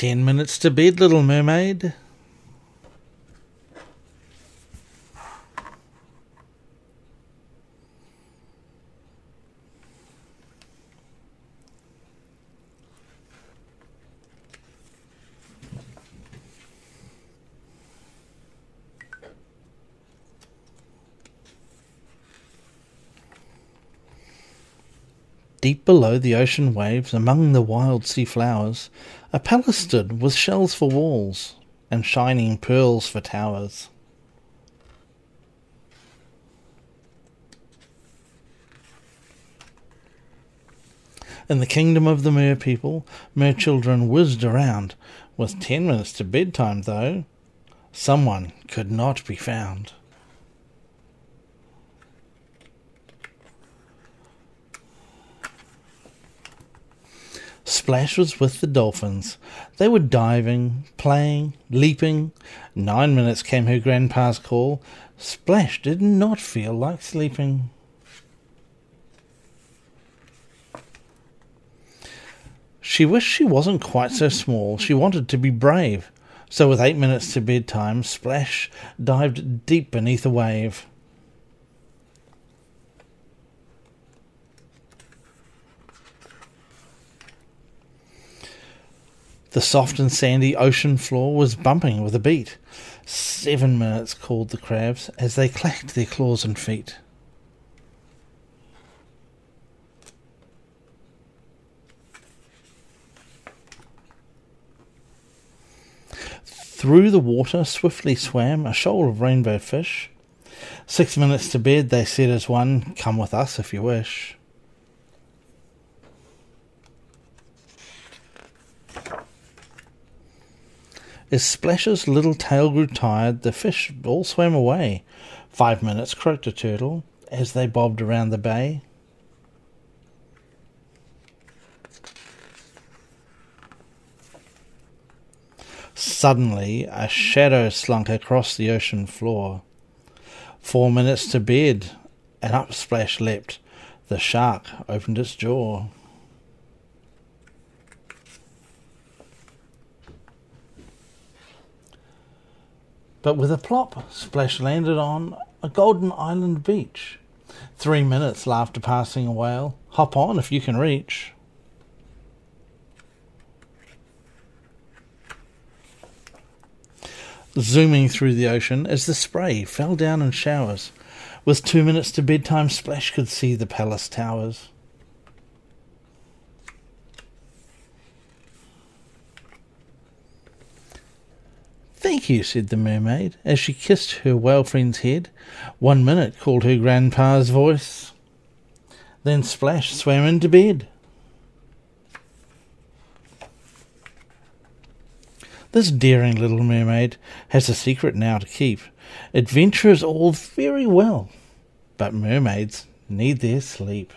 Ten minutes to bed, little mermaid. Deep below the ocean waves, among the wild sea flowers, a palace stood with shells for walls and shining pearls for towers. In the kingdom of the mer people, mer children whizzed around. With ten minutes to bedtime, though, someone could not be found. Splash was with the dolphins. They were diving, playing, leaping. Nine minutes came her grandpa's call. Splash did not feel like sleeping. She wished she wasn't quite so small. She wanted to be brave. So, with eight minutes to bedtime, Splash dived deep beneath a wave. The soft and sandy ocean floor was bumping with a beat. Seven minutes called the crabs as they clacked their claws and feet. Through the water swiftly swam a shoal of rainbow fish. Six minutes to bed, they said as one, Come with us if you wish. As Splash's little tail grew tired, the fish all swam away. Five minutes, croaked a turtle, as they bobbed around the bay. Suddenly, a shadow slunk across the ocean floor. Four minutes to bed, and up Splash leapt. The shark opened its jaw. But with a plop, Splash landed on a golden island beach. Three minutes, laughed a whale. Hop on if you can reach. Zooming through the ocean as the spray fell down in showers. With two minutes to bedtime, Splash could see the palace towers. Thank you, said the mermaid, as she kissed her whale friend's head. One minute, called her grandpa's voice. Then Splash swam into bed. This daring little mermaid has a secret now to keep. Adventure is all very well, but mermaids need their sleep.